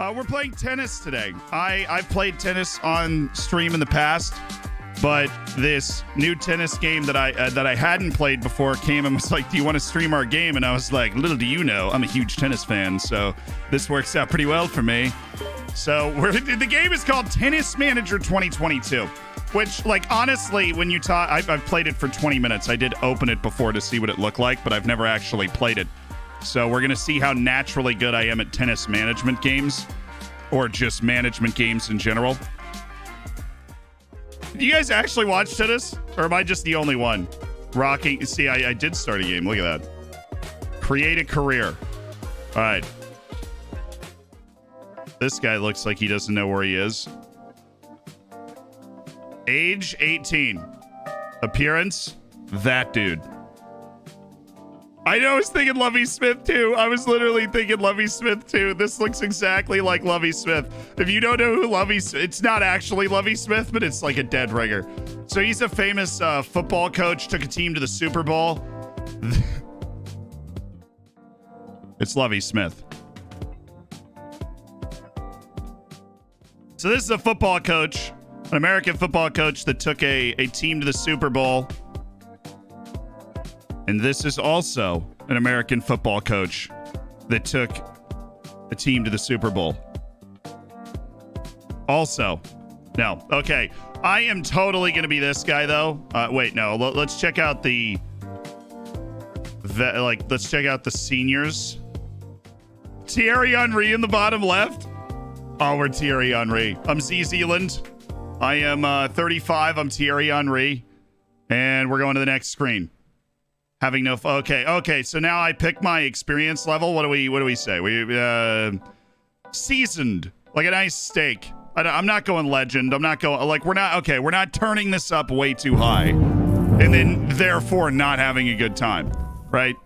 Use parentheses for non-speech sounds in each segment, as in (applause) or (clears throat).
Uh, we're playing tennis today. I I've played tennis on stream in the past, but this new tennis game that I uh, that I hadn't played before came and was like, "Do you want to stream our game?" And I was like, "Little do you know, I'm a huge tennis fan, so this works out pretty well for me." So (laughs) the game is called Tennis Manager 2022. Which, like, honestly, when you talk, I've, I've played it for 20 minutes. I did open it before to see what it looked like, but I've never actually played it. So we're going to see how naturally good I am at tennis management games or just management games in general. Do you guys actually watch tennis? Or am I just the only one? Rocking. See, I, I did start a game. Look at that. Create a career. All right. This guy looks like he doesn't know where he is. Age 18. Appearance that dude. I know I was thinking Lovie Smith too. I was literally thinking Lovie Smith too. This looks exactly like Lovie Smith. If you don't know who Lovie it's not actually Lovie Smith, but it's like a dead ringer. So he's a famous uh, football coach, took a team to the Super Bowl. (laughs) it's Lovie Smith. So this is a football coach, an American football coach that took a, a team to the Super Bowl. And this is also an American football coach that took a team to the Super Bowl. Also, no. Okay. I am totally going to be this guy, though. Uh, wait, no. L- let's check out the. Like, let's check out the seniors. Thierry Henry in the bottom left. Oh, we're Thierry Henry. I'm Z Zealand. I am uh, 35. I'm Thierry Henry. And we're going to the next screen. Having no. Okay, okay. So now I pick my experience level. What do we? What do we say? We uh, seasoned, like a nice steak. I, I'm not going legend. I'm not going like we're not. Okay, we're not turning this up way too high, and then therefore not having a good time, right?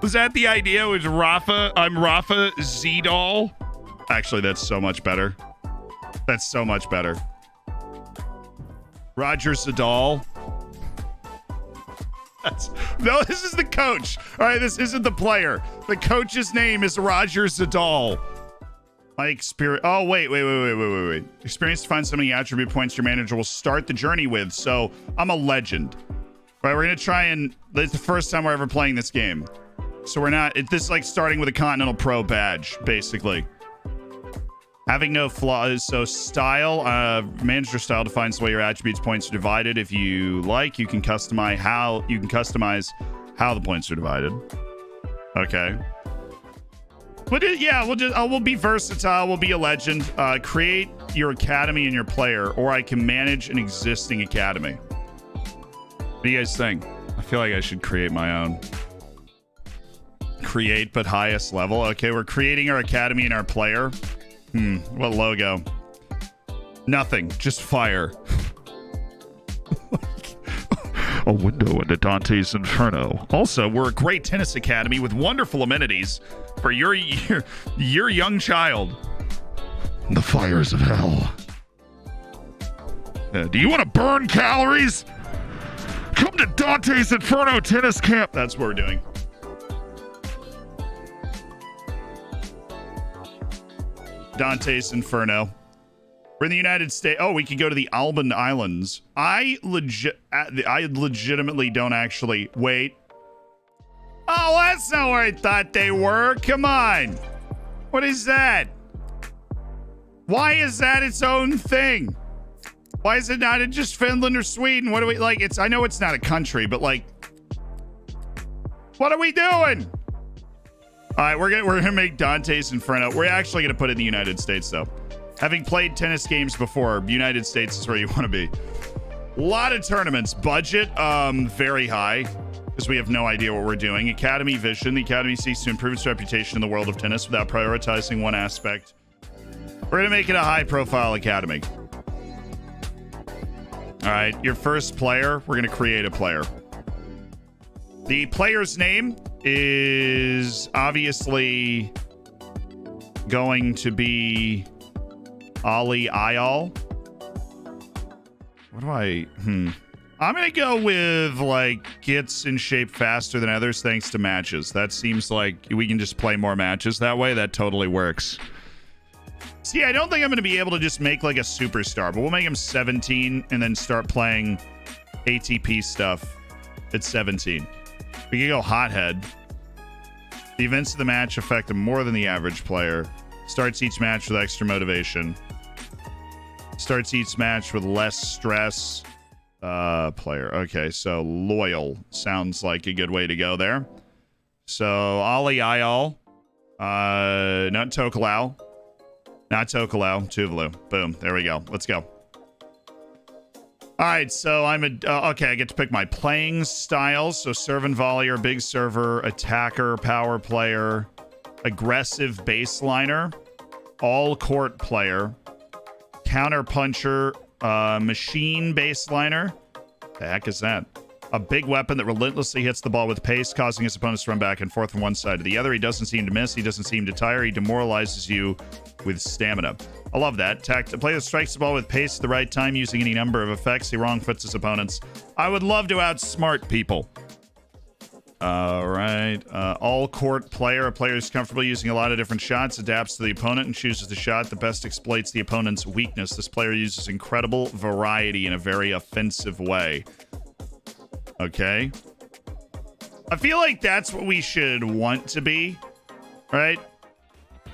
Was that the idea? Was Rafa? I'm Rafa Zedal. Actually, that's so much better. That's so much better. Roger Zadal. No, this is the coach. All right, this isn't the player. The coach's name is Roger Zadal. My experience. Oh, wait, wait, wait, wait, wait, wait, wait. Experience defines so many attribute points your manager will start the journey with. So I'm a legend. All right, we're going to try and. It's the first time we're ever playing this game. So we're not. It, this is like starting with a Continental Pro badge, basically. Having no flaws. So style, uh, manager style defines the way your attributes points are divided. If you like, you can customize how you can customize how the points are divided. Okay. But it, yeah, we'll just uh, we'll be versatile. We'll be a legend. Uh, create your academy and your player, or I can manage an existing academy. What do you guys think? I feel like I should create my own. Create, but highest level. Okay, we're creating our academy and our player. Hmm, what logo? Nothing, just fire. (laughs) a window into Dante's Inferno. Also, we're a great tennis academy with wonderful amenities for your your, your young child. The fires of hell. Uh, do you want to burn calories? Come to Dante's Inferno Tennis Camp. That's what we're doing. Dante's Inferno. We're in the United States. Oh, we could go to the Åland Islands. I legit, uh, I legitimately don't actually wait. Oh, that's not where I thought they were. Come on. What is that? Why is that its own thing? Why is it not in just Finland or Sweden? What do we like? It's I know it's not a country, but like, what are we doing? All right, we're gonna we're gonna make Dante's Inferno. We're actually gonna put it in the United States though. Having played tennis games before, United States is where you (laughs) want to be. A lot of tournaments. Budget, um, very high because we have no idea what we're doing. Academy vision. The Academy seeks to improve its reputation in the world of tennis without prioritizing one aspect. We're gonna make it a high-profile academy. All right, your first player. We're gonna create a player. The player's name is obviously going to be Ali Ayal. What do I? Hmm. I'm gonna go with like gets in shape faster than others thanks to matches. That seems like we can just play more matches that way. That totally works. See, I don't think I'm to be able to just make like a superstar, but we'll make him 17 and then start playing ATP stuff at 17. We can go hothead. The events of the match affect him more than the average player. Starts each match with extra motivation. Starts each match with less stress. Uh, player. Okay, so loyal sounds like a good way to go there. So Ali Ayal, uh, not Tokelau, not Tokelau, Tuvalu. Boom. There we go. Let's go. All right, so I'm a uh, okay. I get to pick my playing styles. So serve and volleyer, big server, attacker, power player, aggressive baseliner, all court player, counter puncher, uh, machine baseliner. The heck is that? A big weapon that relentlessly hits the ball with pace, causing his opponents to run back and forth from one side to the other. He doesn't seem to miss. He doesn't seem to tire. He demoralizes you with stamina. I love that. Tact- a player strikes the ball with pace at the right time using any number of effects. He wrong foots his opponents. I would love to outsmart people. All right. Uh, all court player. A player who's comfortable using a lot of different shots, adapts to the opponent, and chooses the shot that best exploits the opponent's weakness. This player uses incredible variety in a very offensive way. Okay. I feel like that's what we should want to be, right?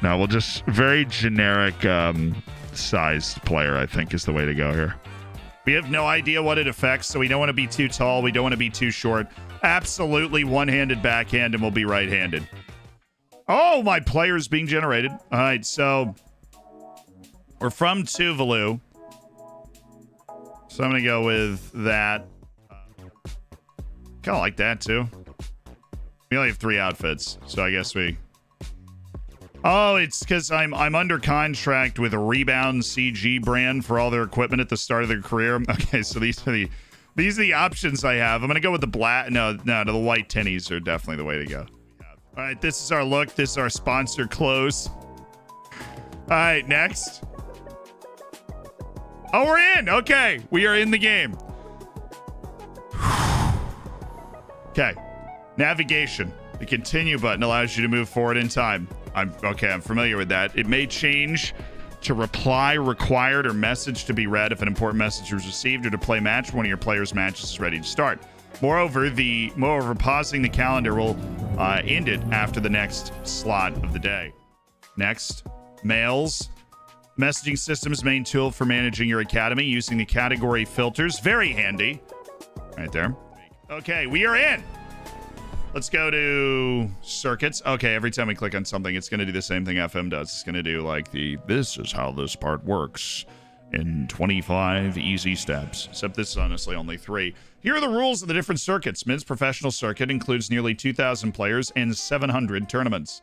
No, we'll just very generic um, sized player, I think, is the way to go here. We have no idea what it affects, so we don't want to be too tall. We don't want to be too short. Absolutely one handed backhand, and we'll be right handed. Oh, my player is being generated. All right, so we're from Tuvalu. So I'm going to go with that. Kind of like that, too. We only have three outfits, so I guess we Oh, it's because I'm I'm under contract with a Rebound CG brand for all their equipment at the start of their career. (laughs) Okay, so these are the these are the options I have. I'm gonna go with the black. No, no, the white tennies are definitely the way to go. All right, this is our look. This is our sponsor clothes. All right, next. Oh, we're in. Okay, we are in the game. (sighs) okay, navigation. The continue button allows you to move forward in time. I'm okay. I'm familiar with that. It may change to reply required or message to be read if an important message was received or to play match one of your players' matches is ready to start. Moreover, the moreover pausing the calendar will uh, end it after the next slot of the day. Next, mails. Messaging system's main tool for managing your academy using the category filters. Very handy. Right there. Okay, we are in. Let's go to circuits. Okay, every time we click on something, it's going to do the same thing FM does. It's going to do like the this is how this part works in 25 easy steps. Except this is honestly only three. Here are the rules of the different circuits. Men's professional circuit includes nearly 2,000 players and 700 tournaments.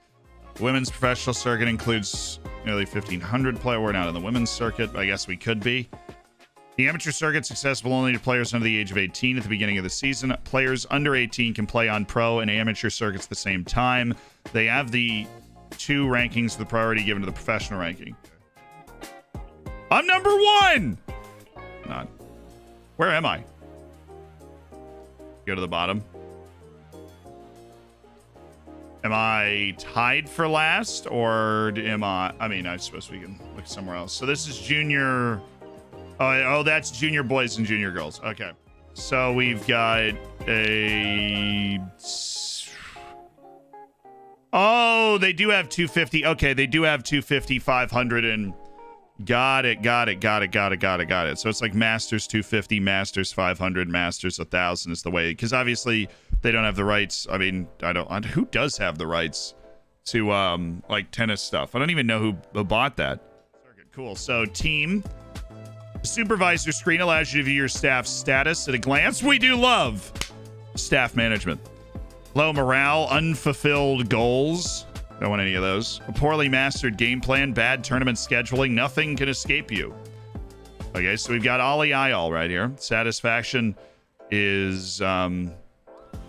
Women's professional circuit includes nearly 1,500 players. We're not in the women's circuit. I guess we could be. The amateur circuit's accessible only to players under the age of 18 at the beginning of the season. Players under 18 can play on pro and amateur circuits at the same time. They have the two rankings, the priority given to the professional ranking. I'm number one! Not. Where am I? Go to the bottom. Am I tied for last or am I? I mean, I suppose we can look somewhere else. So this is junior Oh, oh, that's junior boys and junior girls. Okay. So we've got a. Oh, they do have 250. Okay, they do have 250, 500, and got it, got it, got it, got it, got it, got it. So it's like Masters 250, Masters 500, Masters 1000 is the way. Because obviously they don't have the rights. I mean, I don't. Who does have the rights to um like tennis stuff? I don't even know who, who bought that. Cool. So team supervisor screen allows you to view your staff's status at a glance. We do love staff management. Low morale, unfulfilled goals. Don't want any of those. A poorly mastered game plan, bad tournament scheduling. Nothing can escape you. Okay, so we've got Ali Ayal right here. Satisfaction is um,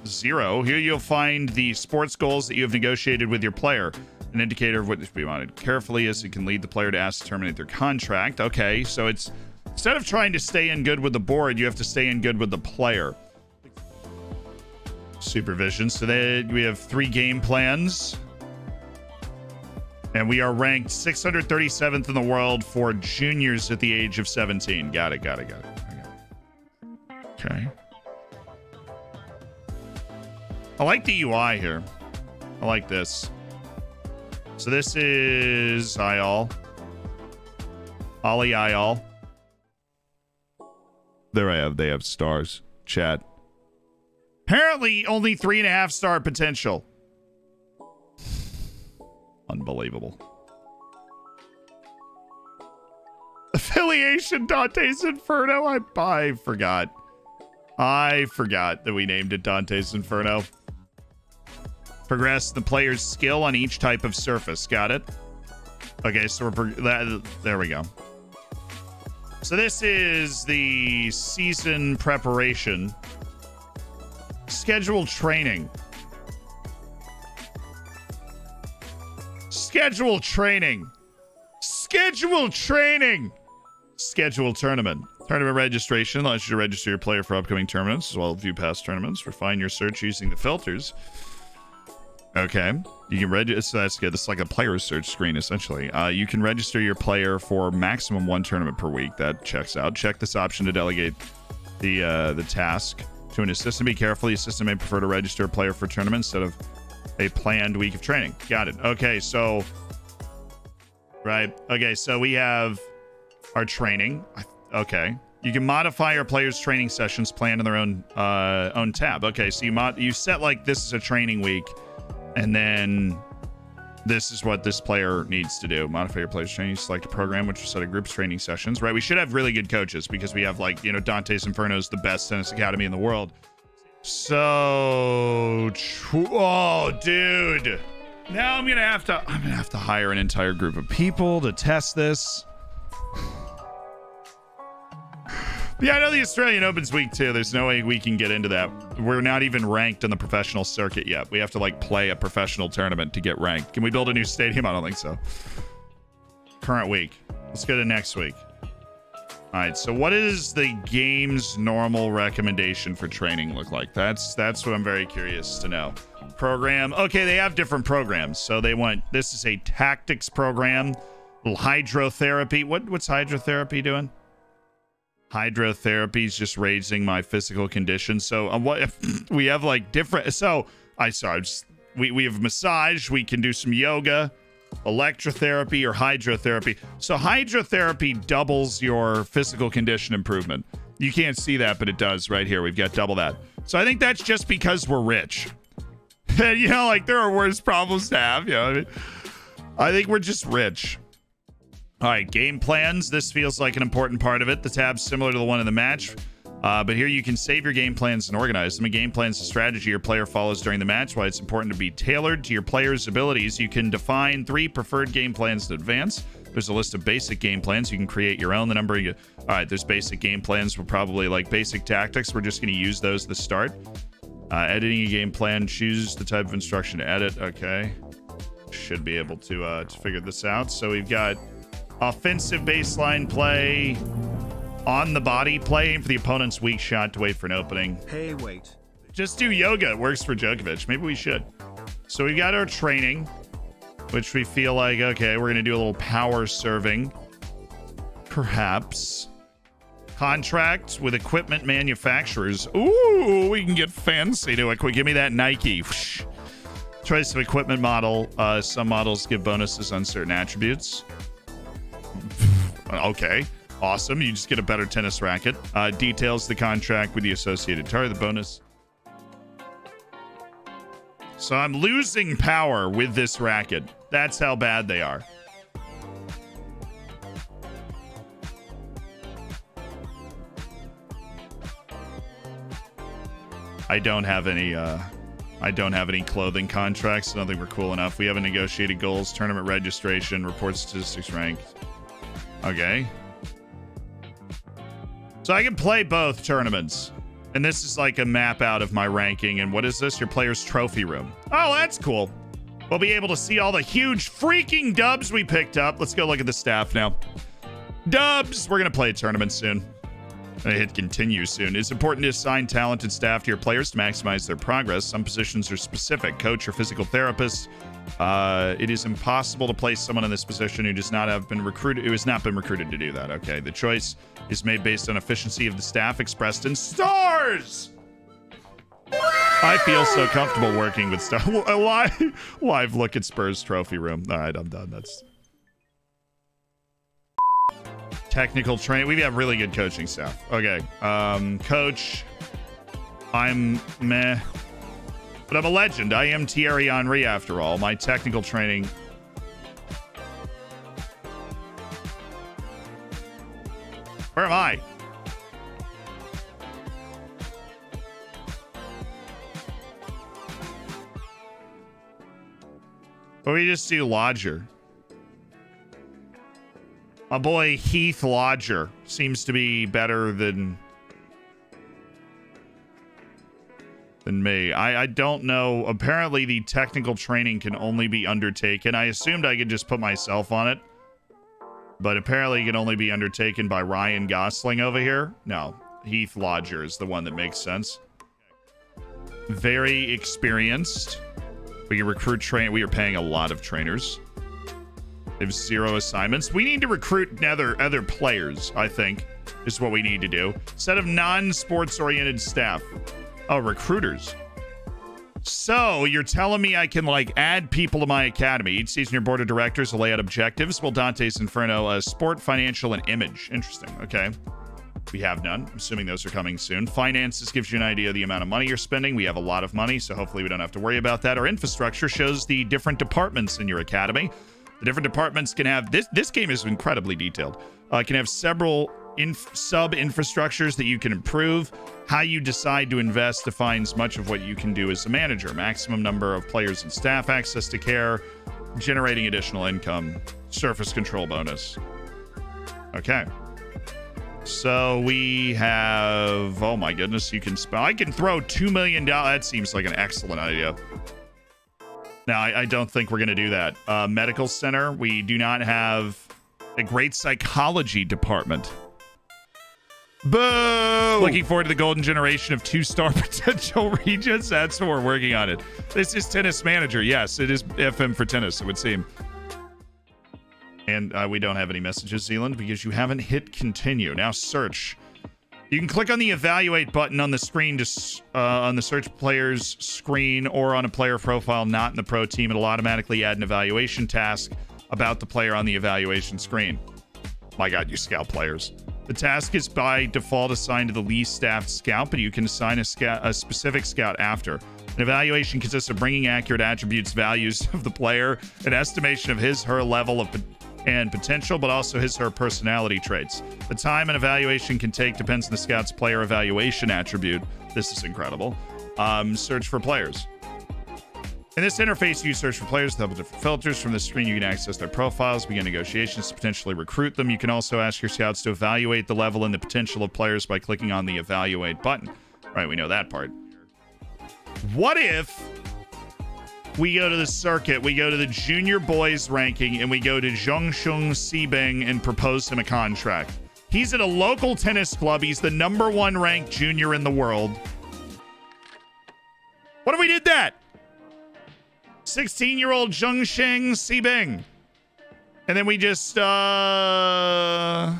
zero. Here you'll find the sports goals that you have negotiated with your player. An indicator of what should be monitored carefully as it can lead the player to ask to terminate their contract. Okay, so it's Instead of trying to stay in good with the board, you have to stay in good with the player. Supervision. So they, we have three game plans. And we are ranked 637th in the world for juniors at the age of 17. Got it, got it, got it. Okay. I like the UI here. I like this. So this is Ayal. Ali Ayal. There I have. They have stars. Chat. Apparently, only three and a half star potential. Unbelievable. Affiliation Dante's Inferno. I, I forgot. I forgot that we named it Dante's Inferno. Progress the player's skill on each type of surface. Got it? Okay, so we're... That, there we go. So this is the season preparation. Schedule training. Schedule training. Schedule training. Schedule tournament. Tournament registration allows you to register your player for upcoming tournaments as well as view past tournaments. Refine your search using the filters. Okay. You can register. So that's good. It's like a player search screen, essentially. Uh, you can register your player for maximum one tournament per week. That checks out. Check this option to delegate the uh, the task to an assistant. Be careful. The assistant may prefer to register a player for tournament instead of a planned week of training. Got it. Okay. So, right. Okay. So we have our training. Okay. You can modify your players' training sessions planned in their own uh, own tab. Okay. So you mod you set like this is a training week and then this is what this player needs to do. Modify your player's training. Select a program, which will set a group's training sessions. Right. We should have really good coaches because we have like, you know, Dante's Inferno is the best tennis academy in the world. So, oh, dude. Now I'm gonna have to. I'm gonna have to hire an entire group of people to test this. Yeah, I know the Australian Open's week too. There's no way we can get into that. We're not even ranked in the professional circuit yet. We have to like play a professional tournament to get ranked. Can we build a new stadium? I don't think so. Current week. Let's go to next week. All right. So what is the game's normal recommendation for training look like? That's that's what I'm very curious to know. Program. Okay, they have different programs. So they want this is a tactics program, hydrotherapy. What what's hydrotherapy doing? Hydrotherapy is just raising my physical condition. So um, what if (clears throat) we have like different? So I saw just, we we have massage. We can do some yoga, electrotherapy, or hydrotherapy. So hydrotherapy doubles your physical condition improvement. You can't see that, but it does right here. We've got double that. So I think that's just because we're rich. (laughs) you know, like there are worse problems to have. You know, I, mean? I think we're just rich. All right, game plans. This feels like an important part of it. The tab's similar to the one in the match, uh, but here you can save your game plans and organize them. A game plan is a strategy your player follows during the match. Why it's important to be tailored to your player's abilities. You can define three preferred game plans in advance. There's a list of basic game plans. You can create your own. The number you. All right, there's basic game plans. We're probably like basic tactics. We're just going to use those the start. Uh, editing a game plan. Choose the type of instruction to edit. Okay. Should be able to uh, to figure this out. So we've got Offensive baseline play. On the body play for the opponent's weak shot to wait for an opening. Hey, wait. Just do yoga. It works for Djokovic. Maybe we should. So we got our training, which we feel like, okay, we're going to do a little power serving. Perhaps. Contract with equipment manufacturers. Ooh, we can get fancy to it. Give me that Nike. Choice of equipment model. Uh, some models give bonuses on certain attributes. Okay. Awesome. You just get a better tennis racket. Uh, details the contract with the associated tire, the bonus. So I'm losing power with this racket. That's how bad they are. I don't have any uh I don't have any clothing contracts. I don't think we're cool enough. We haven't negotiated goals, tournament registration, report statistics ranked. Okay. So I can play both tournaments. And this is like a map out of my ranking. And what is this? Your player's trophy room. Oh, that's cool. We'll be able to see all the huge freaking dubs we picked up. Let's go look at the staff now. Dubs! We're going to play a tournament soon. I hit continue soon. It's important to assign talented staff to your players to maximize their progress. Some positions are specific coach or physical therapist, Uh, it is impossible to place someone in this position who does not have been recruited, who has not been recruited to do that. Okay, the choice is made based on efficiency of the staff expressed in stars. I feel so comfortable working with stars. (laughs) A live, live look at Spurs trophy room. All right, I'm done. That's technical training. We have really good coaching staff. Okay, um, coach. I'm meh. But I'm a legend. I am Thierry Henry after all. My technical training. Where am I? But we just do Lodger. My boy Heath Lodger seems to be better than than me. I, I don't know. Apparently, the technical training can only be undertaken. I assumed I could just put myself on it. But apparently, it can only be undertaken by Ryan Gosling over here. No, Heath Lodger is the one that makes sense. Very experienced. We can recruit train. We are paying a lot of trainers. They have zero assignments. We need to recruit other other players. I think is what we need to do. Set of non-sports oriented staff. Oh, recruiters. So you're telling me I can like add people to my academy. Each season, your board of directors will lay out objectives. Well, Dante's Inferno, uh, sport, financial, and image. Interesting. Okay. We have none. I'm assuming those are coming soon. Finances gives you an idea of the amount of money you're spending. We have a lot of money, so hopefully we don't have to worry about that. Our infrastructure shows the different departments in your academy. The different departments can have this. This game is incredibly detailed. Uh, can have several inf- sub infrastructures that you can improve. How you decide to invest defines much of what you can do as a manager. Maximum number of players and staff, access to care, generating additional income, surface control bonus. Okay. So we have, oh my goodness, you can spell. I can throw $2 million. That seems like an excellent idea. Now, I, I don't think we're going to do that. Uh, medical center, we do not have a great psychology department. Boo! Looking forward to the golden generation of two-star (laughs) potential regens. That's what we're working on it. This is tennis manager. Yes, it is FM for tennis, it would seem. And uh, we don't have any messages, Zealand, because you haven't hit continue. Now search. You can click on the evaluate button on the screen to uh, on the search player's screen or on a player profile not in the pro team. It'll automatically add an evaluation task about the player on the evaluation screen. My God, you scout players. The task is by default assigned to the least staffed scout, but you can assign a, scout, a specific scout after. An evaluation consists of bringing accurate attributes, values (laughs) of the player, an estimation of his, her level of and potential, but also his her personality traits. The time an evaluation can take depends on the scout's player evaluation attribute. This is incredible. Um, search for players. In this interface, you search for players with different filters. From the screen, you can access their profiles, begin negotiations to potentially recruit them. You can also ask your scouts to evaluate the level and the potential of players by clicking on the evaluate button. Right, we know that part. What if we go to the circuit, we go to the junior boys ranking, and we go to Zhongsheng Sibeng and propose him a contract. He's at a local tennis club. He's the number one ranked junior in the world. What if we did that? 16 year old Zhongsheng Sibeng. And then we just, uh.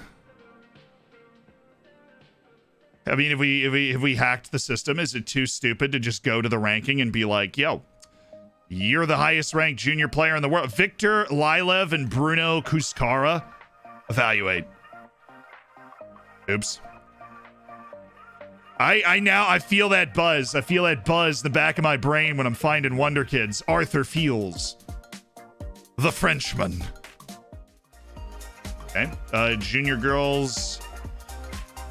I mean, if we if we if we hacked the system, is it too stupid to just go to the ranking and be like, "Yo, you're the highest ranked junior player in the world. Victor Lilov and Bruno Kuzuhara. Evaluate. Oops. I, I now I feel that buzz. I feel that buzz the back of my brain when I'm finding Wonder Kids. Arthur Fields. The Frenchman. Okay. Uh, junior girls.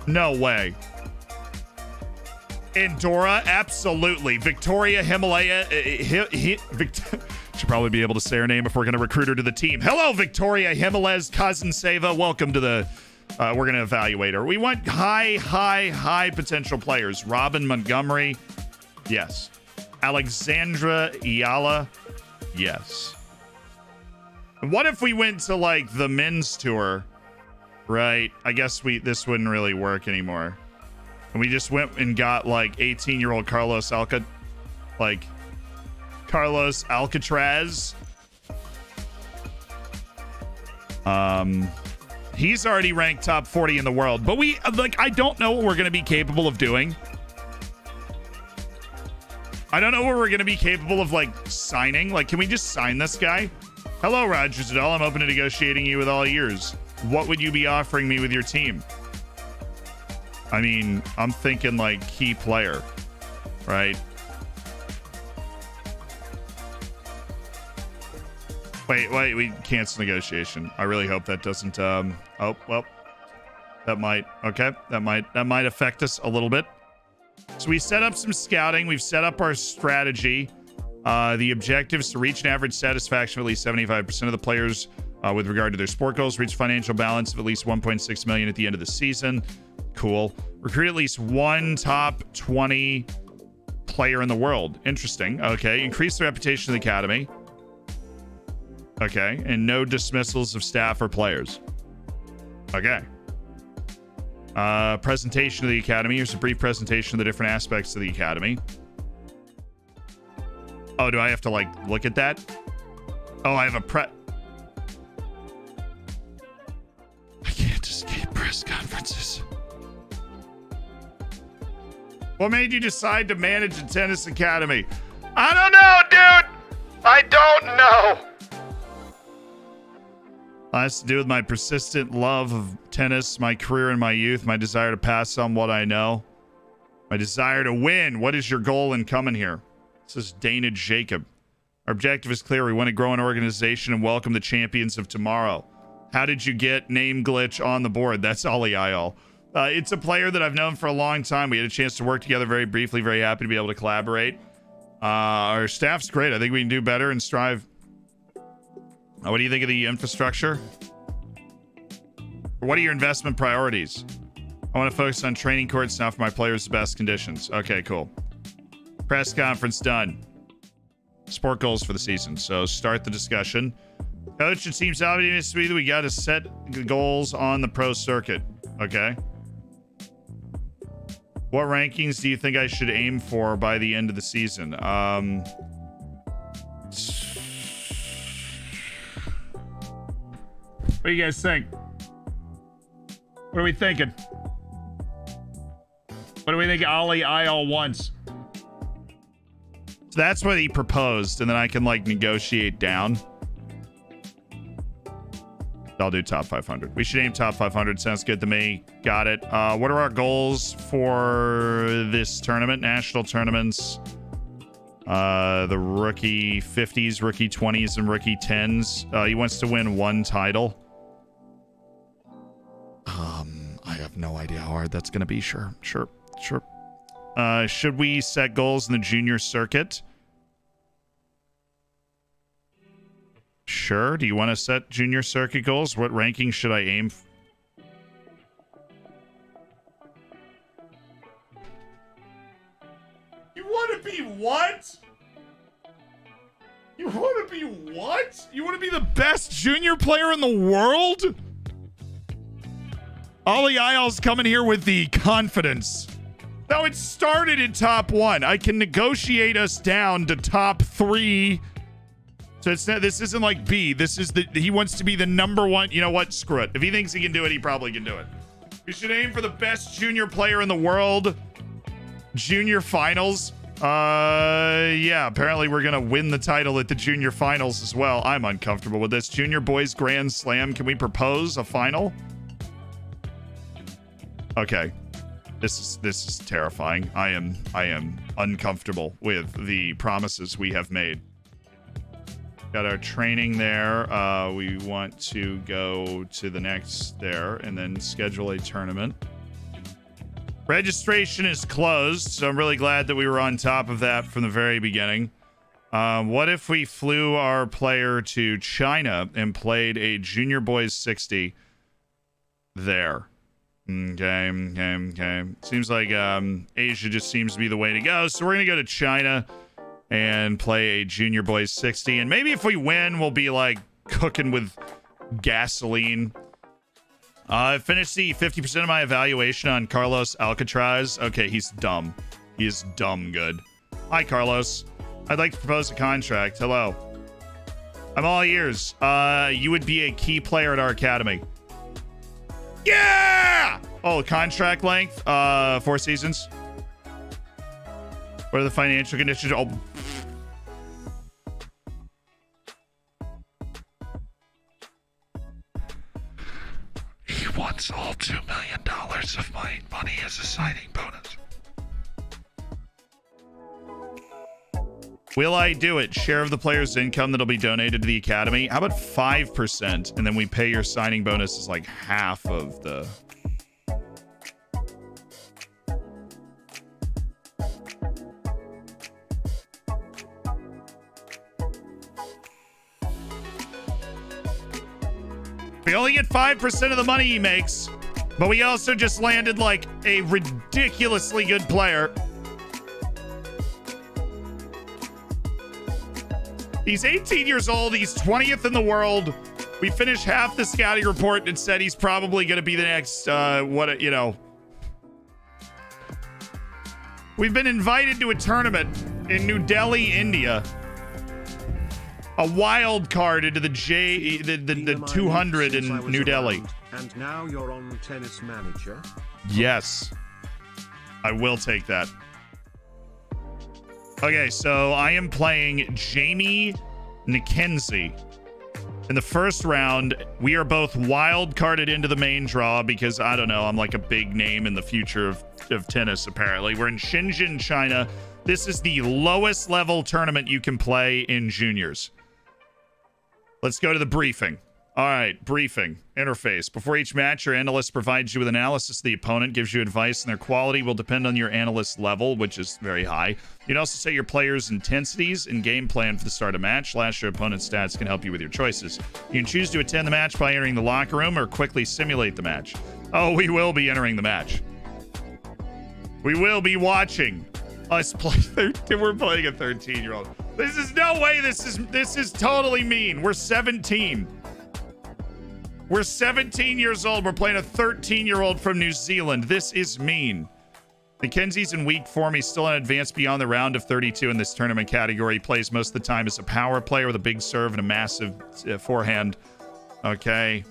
No way. Andorra, absolutely. Victoria Himalaya, uh, hi, hi, Vict- (laughs) should probably be able to say her name if we're going to recruit her to the team. Hello, Victoria Himalayas cousin Seva. Welcome to the. Uh, we're going to evaluate her. We want high, high, high potential players. Robin Montgomery, yes. Alexandra Eala, yes. What if we went to like the men's tour? Right. I guess we this wouldn't really work anymore and we just went and got like 18 year old Carlos Alca, like Carlos Alcatraz. Um, he's already ranked top 40 in the world, but we like I don't know what we're going to be capable of doing. I don't know what we're going to be capable of like signing. Like, can we just sign this guy? Hello, Roger Zadell. I'm open to negotiating you with all ears. What would you be offering me with your team? I mean, I'm thinking like key player, right? Wait, wait, we cancel negotiation. I really hope that doesn't um oh well. That might okay, that might that might affect us a little bit. So we set up some scouting, we've set up our strategy. Uh, the objective is to reach an average satisfaction of at least 75% of the players uh, with regard to their sport goals, reach financial balance of at least 1.6 million at the end of the season. Cool. Recruit at least one top 20 player in the world. Interesting. Okay. Increase the reputation of the academy. Okay. And no dismissals of staff or players. Okay. Uh, presentation of the academy. Here's a brief presentation of the different aspects of the academy. Oh, do I have to like look at that? Oh, I have a pre. I can't escape press conferences. What made you decide to manage a tennis academy? I don't know, dude. I don't know. Has to do with my persistent love of tennis, my career in my youth, my desire to pass on what I know, my desire to win. What is your goal in coming here? This is Dana Jacob. Our objective is clear. We want to grow an organization and welcome the champions of tomorrow. How did you get name glitch on the board? That's Ali Ayal. Uh, it's a player that I've known for a long time. We had a chance to work together very briefly. Very happy to be able to collaborate. Uh, our staff's great. I think we can do better and strive. What do you think of the infrastructure? What are your investment priorities? I want to focus on training courts now for my players' the best conditions. Okay, cool. Press conference done. Sport goals for the season. So start the discussion. Coach, it seems obvious to me that we got to set goals on the pro circuit. Okay. What rankings do you think I should aim for by the end of the season? Um, what do you guys think? What are we thinking? What do we think Ali Ayal wants? So that's what he proposed, and then I can like negotiate down. I'll do top 500. We should aim top 500. Sounds good to me. Got it. Uh, what are our goals for this tournament? National tournaments. Uh, the rookie 50s, rookie 20s, and rookie 10s. Uh, he wants to win one title. No idea how hard that's going to be. Sure, sure, sure. Uh, should we set goals in the junior circuit? Sure. Do you want to set junior circuit goals? What ranking should I aim? For? You want to be what? You want to be what? You want to be the best junior player in the world? Ali Ayal's coming here with the confidence. Now it started in top one. I can negotiate us down to top three so it's not, this isn't like B. This is the he wants to be the number one. You know what? Screw it. If he thinks he can do it, he probably can do it. We should aim for the best junior player in the world. Junior finals. Uh, yeah. Apparently, we're gonna win the title at the junior finals as well. I'm uncomfortable with this. Junior boys grand slam. Can we propose a final? Okay. This is this is terrifying. I am I am uncomfortable with the promises we have made. Got our training there. Uh, we want to go to the next there and then schedule a tournament. Registration is closed, so I'm really glad that we were on top of that from the very beginning. Um, what if we flew our player to China and played a Junior Boys 60 there? Okay, okay, okay. Seems like um, Asia just seems to be the way to go. So we're going to go to China and play a Junior Boys 60. And maybe if we win, we'll be like cooking with gasoline. Uh, I finished the 50% of my evaluation on Carlos Alcatraz. Okay, he's dumb. He is dumb good. Hi, Carlos. I'd like to propose a contract. Hello. I'm all ears. Uh, you would be a key player at our academy. Yeah! Oh, contract length? Uh, four seasons. What are the financial conditions? Oh. He wants all $2 million of my money as a signing bonus. Will I do it? Share of the player's income that'll be donated to the academy. How about 5%? And then we pay your signing bonus as like half of the We only get 5% of the money he makes, but we also just landed like a ridiculously good player. He's 18 years old. He's 20th in the world. We finished half the scouting report and said he's probably going to be the next, uh, what, you know. We've been invited to a tournament in New Delhi, India a wild card into the J the the, the 200 in New Delhi. And now you're on tennis manager. Yes. I will take that. Okay, so I am playing Jamie McKenzie. In the first round, we are both wild carded into the main draw because I don't know, I'm like a big name in the future of, of tennis, apparently. We're in Shenzhen, China. This is the lowest level tournament you can play in juniors. Let's go to the briefing. All right, briefing interface. Before each match, your analyst provides you with analysis of the opponent, gives you advice, and their quality will depend on your analyst level, which is very high. You can also set your players' intensities and game plan for the start of match. Last, your opponent's stats can help you with your choices. You can choose to attend the match by entering the locker room or quickly simulate the match. Oh, we will be entering the match. We will be watching us play. (laughs) 13. We're playing a 13 year old. This is no way. This is this is totally mean. We're 17. We're 17 years old. We're playing a 13 year old from New Zealand. This is mean. McKenzie's in weak form. He's still in advance beyond the round of 32 in this tournament category. He plays most of the time as a power player with a big serve and a massive uh, forehand. Okay.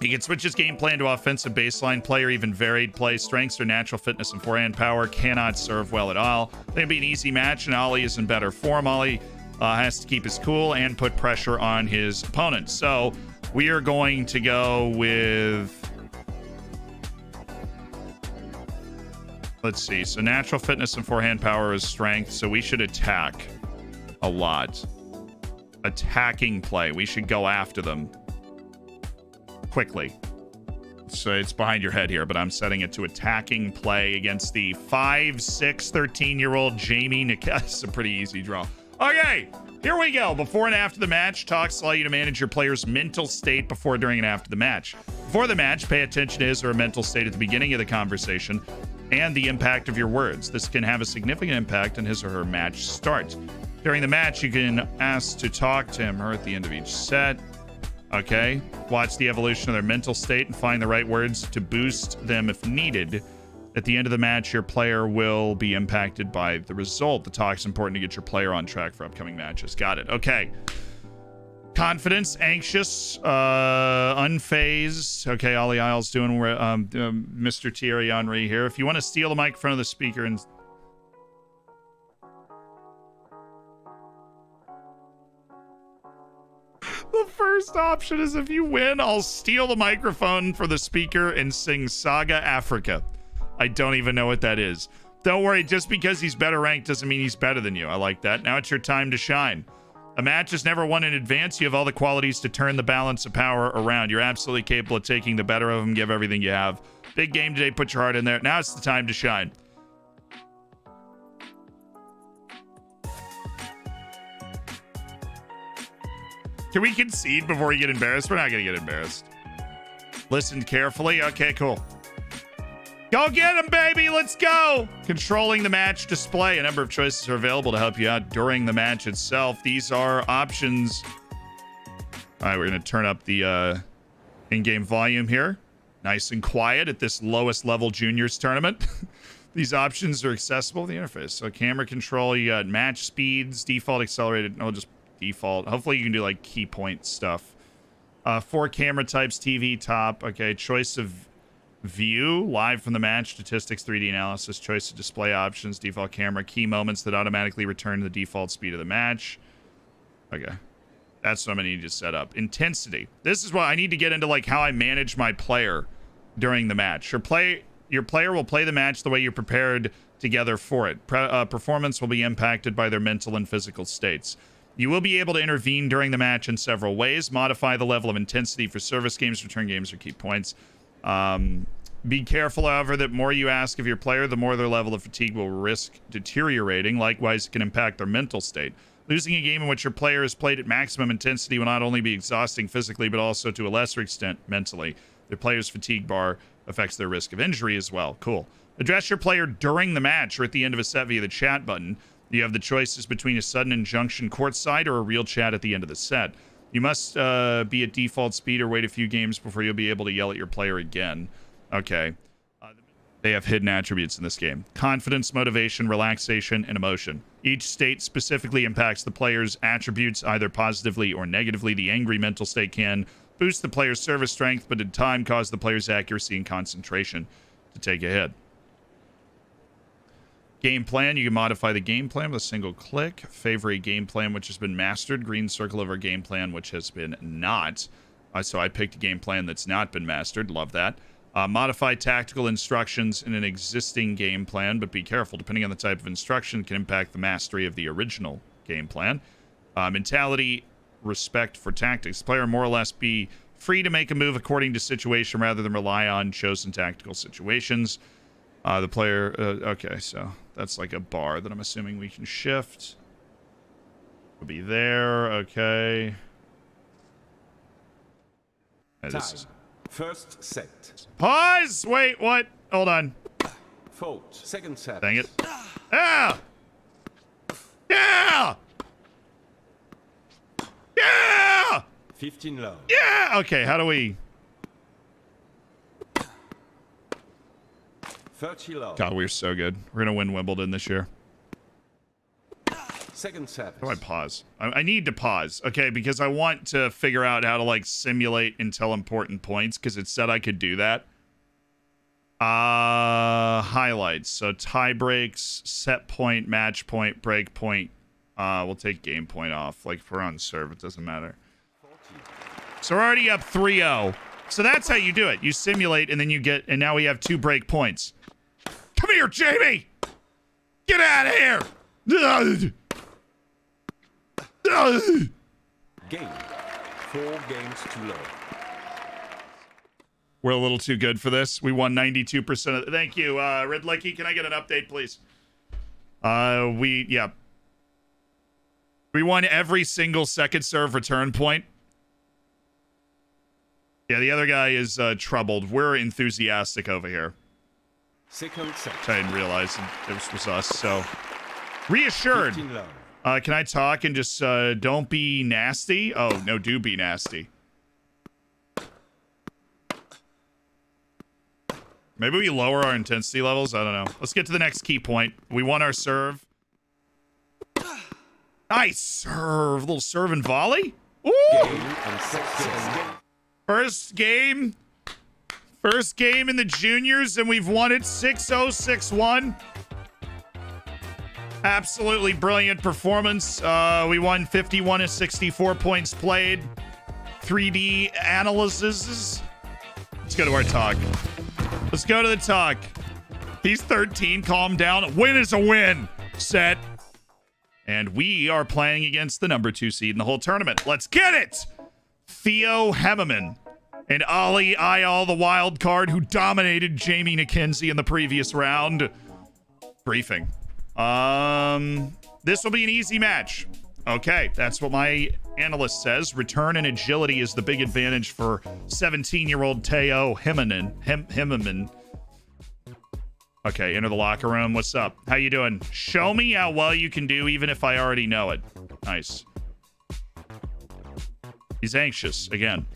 He can switch his game plan to offensive baseline play or even varied play. Strengths or natural fitness and forehand power cannot serve well at all. It'll be an easy match, and Ollie is in better form. Ali uh, has to keep his cool and put pressure on his opponent. So we are going to go with. Let's see. So natural fitness and forehand power is strength. So we should attack a lot. Attacking play. We should go after them quickly. So it's behind your head here, but I'm setting it to attacking play against the 5, 6, 13 year old Jamie Nikas. (laughs) It's a pretty easy draw. Okay, here we go. Before and after the match, talks allow you to manage your player's mental state before, during, and after the match. Before the match, pay attention to his or her mental state at the beginning of the conversation and the impact of your words. This can have a significant impact on his or her match start. During the match, you can ask to talk to him or her at the end of each set. Okay. Watch the evolution of their mental state and find the right words to boost them if needed. At the end of the match, your player will be impacted by the result. The talk is important to get your player on track for upcoming matches. Got it. Okay. Confidence, anxious, uh, unfazed. Okay, Ollie Isles doing um, um, Mr. Thierry Henry here. If you want to steal the mic in front of the speaker and the first option is if you win, I'll steal the microphone for the speaker and sing Saga Africa. I don't even know what that is. Don't worry, just because he's better ranked doesn't mean he's better than you. I like that. Now it's your time to shine. A match is never won in advance. You have all the qualities to turn the balance of power around. You're absolutely capable of taking the better of them, give everything you have. Big game today, put your heart in there. Now it's the time to shine. Can we concede before you get embarrassed? We're not going to get embarrassed. Listen carefully. Okay, cool. Go get him, baby. Let's go. Controlling the match display. A number of choices are available to help you out during the match itself. These are options. All right, we're going to turn up the uh, in-game volume here. Nice and quiet at this lowest level juniors tournament. (laughs) These options are accessible in the interface. So camera control, you got match speeds, default accelerated, no, just default. Hopefully you can do like key point stuff. Uh, four camera types, TV, top. Okay, choice of view, live from the match, statistics, 3D analysis, choice of display options, default camera, key moments that automatically return to the default speed of the match. Okay. That's what I'm gonna need to set up. Intensity. This is why I need to get into like how I manage my player during the match. Your play, your player will play the match the way you're prepared together for it. Pre uh, performance will be impacted by their mental and physical states. You will be able to intervene during the match in several ways. Modify the level of intensity for service games, return games, or key points. Um, be careful, however, that more you ask of your player, the more their level of fatigue will risk deteriorating. Likewise, it can impact their mental state. Losing a game in which your player has played at maximum intensity will not only be exhausting physically, but also to a lesser extent mentally. Their player's fatigue bar affects their risk of injury as well. Cool. Address your player during the match or at the end of a set via the chat button. You have the choices between a sudden injunction courtside or a real chat at the end of the set. You must uh, be at default speed or wait a few games before you'll be able to yell at your player again. Okay. They have hidden attributes in this game confidence, motivation, relaxation, and emotion. Each state specifically impacts the player's attributes either positively or negatively. The angry mental state can boost the player's service strength, but in time cause the player's accuracy and concentration to take a hit. Game plan, you can modify the game plan with a single click. Favor a game plan which has been mastered. Green circle over game plan which has been not. Uh, so I picked a game plan that's not been mastered. Love that. Uh, modify tactical instructions in an existing game plan, but be careful. Depending on the type of instruction, can impact the mastery of the original game plan. Uh, mentality, respect for tactics. Player more or less be free to make a move according to situation rather than rely on chosen tactical situations. Uh, the player, uh, okay, so that's like a bar that I'm assuming we can shift. Will be there, okay. Time. Is... First set. Pause! Wait, what? Hold on. Fault. Second set. Dang it. Yeah! Yeah! Yeah! 15 low. Yeah! Okay, how do we... 30 low. God, we're so good. We're going to win Wimbledon this year. Second service. How do I pause? I, I, need to pause, okay, because I want to figure out how to like simulate until important points because it said I could do that. Uh, highlights. So tie breaks, set point, match point, break point. Uh, we'll take game point off. Like if we're on serve, it doesn't matter. So we're already up 3-0. So that's how you do it. You simulate and then you get, and now we have two break points. Come here, Jamie! Get out of here! (laughs) Game. Four games too low. We're a little too good for this. We won 92% of Thank you. Uh, Red Lucky, can I get an update, please? Uh, we, yeah. We won every single second serve return point. Yeah, the other guy is uh, troubled. We're enthusiastic over here. Second set. I didn't realize it was, was us, so. Reassured. Uh, can I talk and just uh, don't be nasty? Oh, no, do be nasty. Maybe we lower our intensity levels. I don't know. Let's get to the next key point. We won our serve. Nice serve. A little serve and volley. Ooh. First game. First game in the juniors, and we've won it 6-0, 6-1. Absolutely brilliant performance. Uh, we won 51 to 64 points played. 3D analysis. Let's go to our talk. Let's go to the talk. He's 13. Calm down. Win is a win. Set. And we are playing against the number two seed in the whole tournament. Let's get it. Theo Hemmerman and Ali Ayal, the wild card who dominated Jamie McKenzie in the previous round. Briefing. Um, this will be an easy match. Okay, that's what my analyst says. Return and agility is the big advantage for 17-year-old Teo. Him Himmerman. Okay, enter the locker room. What's up? How you doing? Show me how well you can do, even if I already know it. Nice. He's anxious again.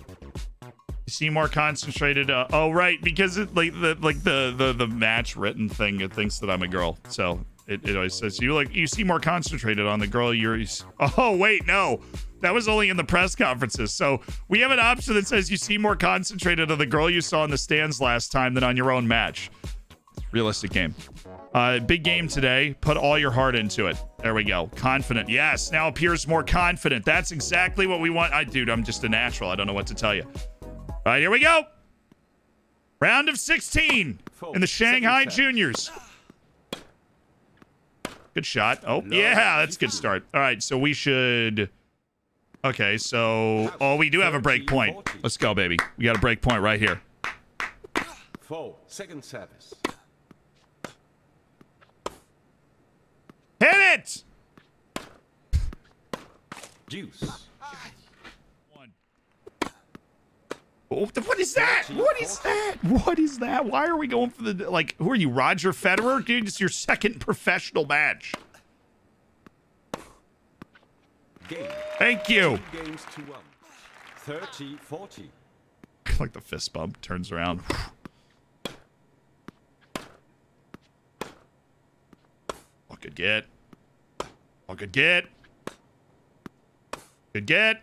seem more concentrated. Uh, oh, right, because it, like the like the the the match written thing, it thinks that I'm a girl, so it, it always says you like you seem more concentrated on the girl you're. Oh wait, no, that was only in the press conferences. So we have an option that says you seem more concentrated on the girl you saw in the stands last time than on your own match. Realistic game. Uh, big game today. Put all your heart into it. There we go. Confident. Yes. Now appears more confident. That's exactly what we want. I, dude, I'm just a natural. I don't know what to tell you. All right, here we go. Round of 16 in the Shanghai Juniors. Good shot. Oh, yeah, that's a good start. All right, so we should. Okay, so. Oh, we do have a break point. Let's go, baby. We got a break point right here. Four. Second service. Hit it! Deuce. One. Oh, what is that? What is that? What is that? Why are we going for the like? Who are you, Roger Federer? Dude, it's your second professional match. Game. Thank you. Games to one. 30 40. like the fist bump turns around. Oh, good get. Oh, good get. Good get.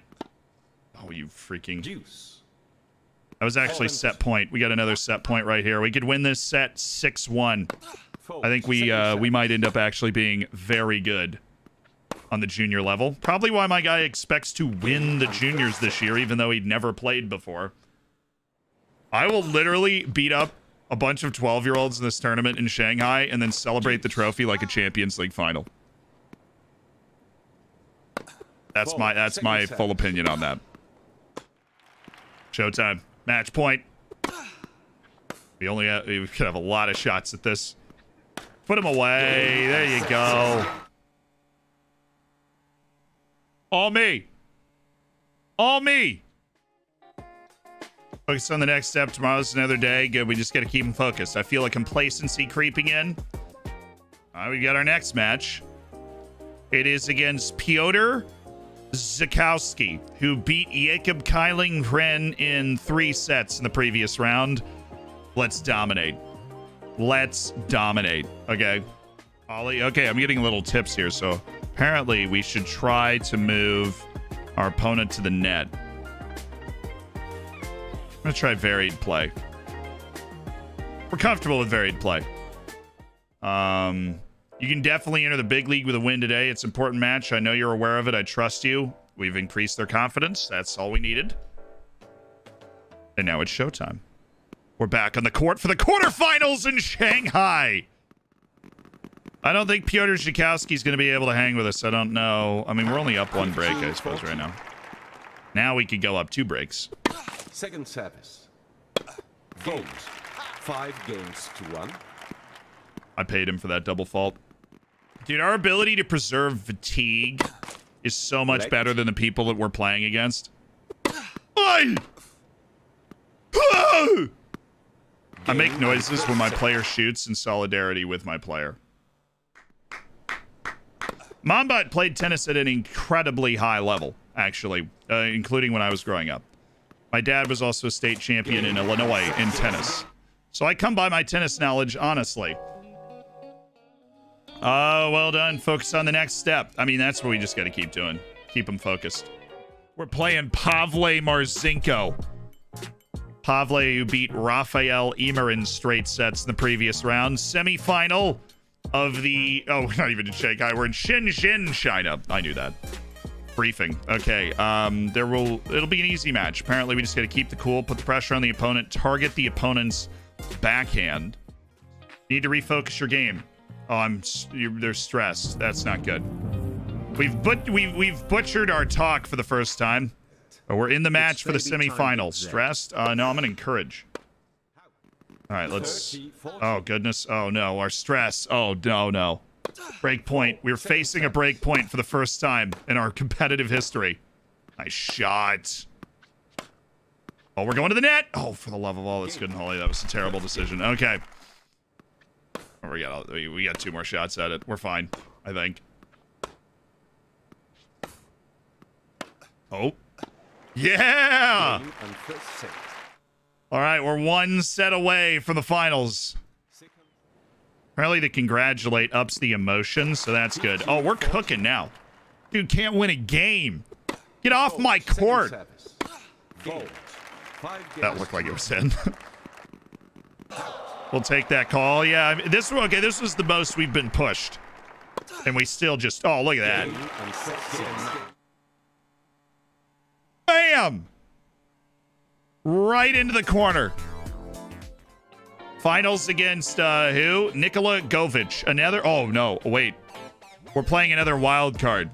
Oh, you freaking. Deuce. That was actually set point. We got another set point right here. We could win this set 6-1. I think we uh, we might end up actually being very good on the junior level. Probably why my guy expects to win the juniors this year, even though he'd never played before. I will literally beat up a bunch of 12 year olds in this tournament in Shanghai and then celebrate the trophy like a Champions League final. That's my that's my full opinion on that. Showtime. Match point. We only have, we could have a lot of shots at this. Put him away. There you go. All me. All me. Focus on the next step. Tomorrow's another day. Good. We just got to keep him focused. I feel a complacency creeping in. All right, we got our next match. It is against Piotr Zakowski, who beat Jakob Kyling Ren in three sets in the previous round. Let's dominate. Let's dominate. Okay. Ollie. Okay, I'm getting little tips here. So apparently we should try to move our opponent to the net. I'm gonna try varied play. We're comfortable with varied play. Um, you can definitely enter the big league with a win today. It's an important match. I know you're aware of it. I trust you. We've increased their confidence. That's all we needed. And now it's showtime. We're back on the court for the quarterfinals in Shanghai. I don't think Pyotr Zhikowski is going to be able to hang with us. I don't know. I mean, we're only up one break, I suppose, right now. Now we could go up two breaks. Second service. Games. Five games to one. I paid him for that double fault. Dude, our ability to preserve fatigue is so much better than the people that we're playing against. Ah! I make noises when my player shoots in solidarity with my player. Mombot played tennis at an incredibly high level, actually, uh, including when I was growing up. My dad was also a state champion in Illinois in tennis. So I come by my tennis knowledge honestly. Oh, well done. Focus on the next step. I mean, that's what we just got to keep doing. Keep them focused. We're playing Pavle Marzinko. Pavle, who beat Rafael Emer in straight sets in the previous round. Semifinal of the. Oh, (laughs) we're not even in Shanghai. We're in Shenzhen, China. I knew that. Briefing. Okay. Um, there will. It'll be an easy match. Apparently, we just got to keep the cool, put the pressure on the opponent, target the opponent's backhand. Need to refocus your game. Oh, I'm. They're stressed. That's not good. We've but we've we've butchered our talk for the first time. But we're in the match for the baby time semifinal. Stressed? Uh, no, I'm gonna encourage. All right, let's. Oh goodness. Oh no, our stress. Oh no, no. Break point. We're facing a break point for the first time in our competitive history. Nice shot. Oh, we're going to the net. Oh, for the love of all that's good and holy, that was a terrible decision. Okay. We got we got two more shots at it. We're fine, I think. Oh. Yeah. All right, we're one set away from the finals. Apparently, to congratulate ups the emotion, so that's good. Oh, we're cooking now. Dude can't win a game. Get off my court. That looked like it was in. (laughs) we'll take that call. Yeah, this okay. This was the most we've been pushed, and we still just. Oh, look at that! Bam! Right into the corner. Finals against uh who? Nikola Govic. Another. Oh no! Wait, we're playing another wild card.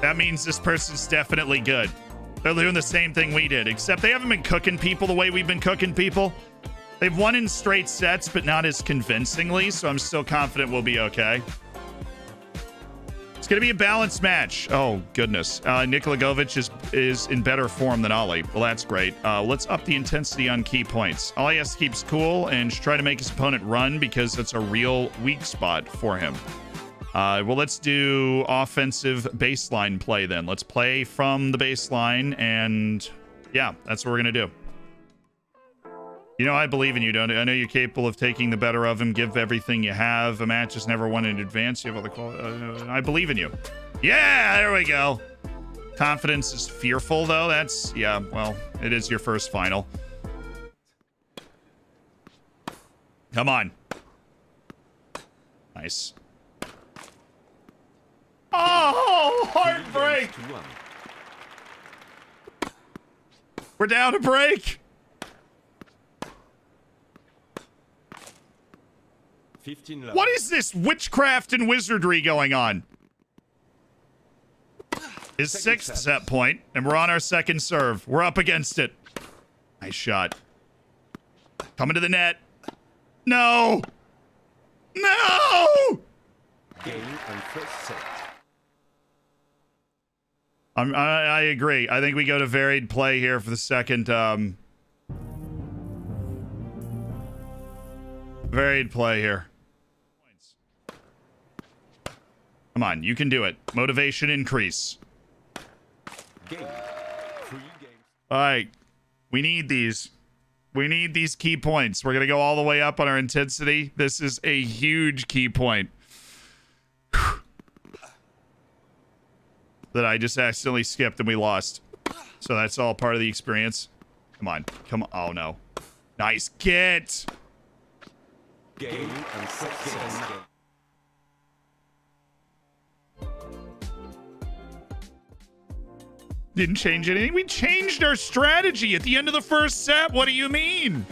That means this person's definitely good. They're doing the same thing we did, except they haven't been cooking people the way we've been cooking people. They've won in straight sets, but not as convincingly, so I'm still confident we'll be okay. It's going to be a balanced match. Oh, goodness. Uh, Nikola Govic is, is in better form than Ali. Well, that's great. Uh, let's up the intensity on key points. Ali has to keep cool and try to make his opponent run because that's a real weak spot for him. Uh, well, let's do offensive baseline play then. Let's play from the baseline, and yeah, that's what we're gonna do. You know, I believe in you, don't I? I know you're capable of taking the better of him. Give everything you have. A match is never won in advance. You have all the qual- uh, I believe in you. Yeah, there we go. Confidence is fearful, though. That's yeah. Well, it is your first final. Come on. Nice. Oh, heartbreak! games to one. We're down a break. 15 love. What is this witchcraft and wizardry going on? His sixth set point, and we're on our second serve. We're up against it. Nice shot. Coming to the net. No. No. Game and first set. I'm, I, I agree. I think we go to varied play here for the second. Um, varied play here. Come on, you can do it. Motivation increase. Game. All right, we need these. We need these key points. We're gonna go all the way up on our intensity. This is a huge key point. That I just accidentally skipped and we lost. So that's all part of the experience. Come on. Come on. Oh no. Nice get. Game and games. Didn't change anything. We changed our strategy at the end of the first set. What do you mean?